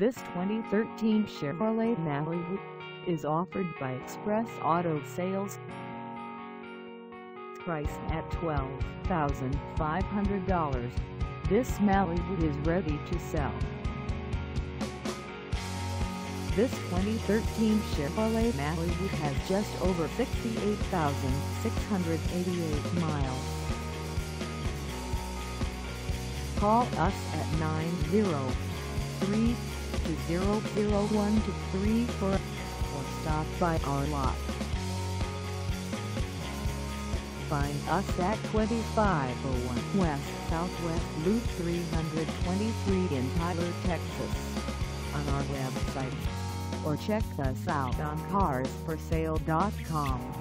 This 2013 Chevrolet Malibu is offered by Express Auto Sales. Price at $12,500. This Malibu is ready to sell. This 2013 Chevrolet Malibu has just over 68,688 miles. Call us at 903-200-1234 or stop by our lot. Find us at 2501 West Southwest Loop 323 in Tyler, Texas on our website or check us out on carsforsale.com.